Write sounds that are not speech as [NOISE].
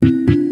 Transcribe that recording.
you [LAUGHS]